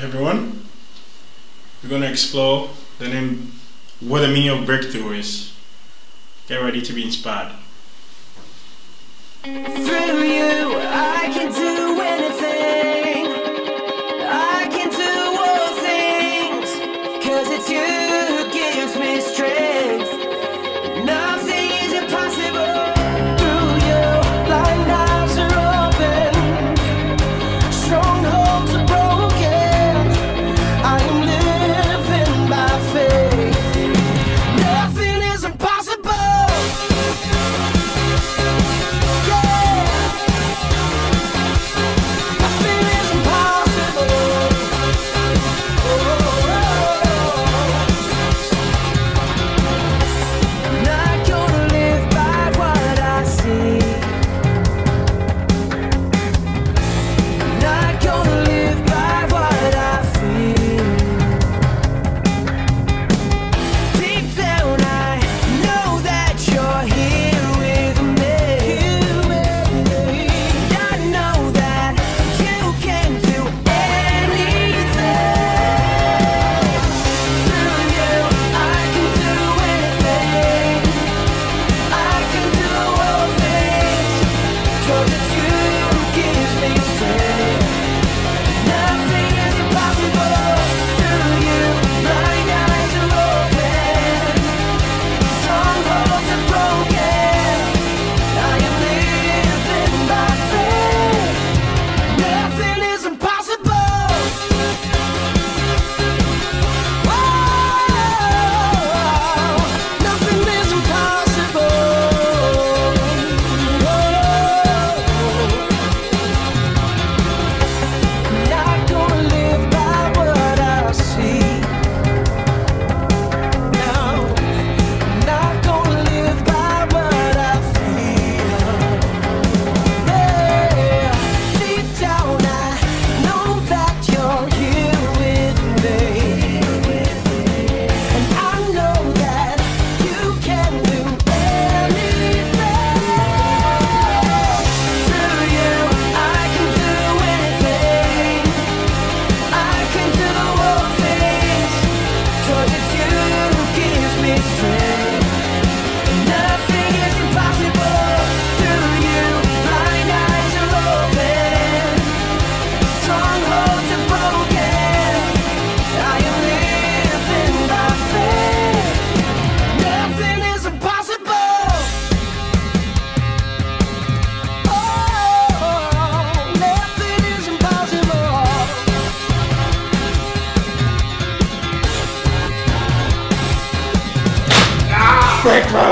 Everyone, we're going to explore the name what the meaning of breakthrough is. Get ready to be inspired. quick, Lou!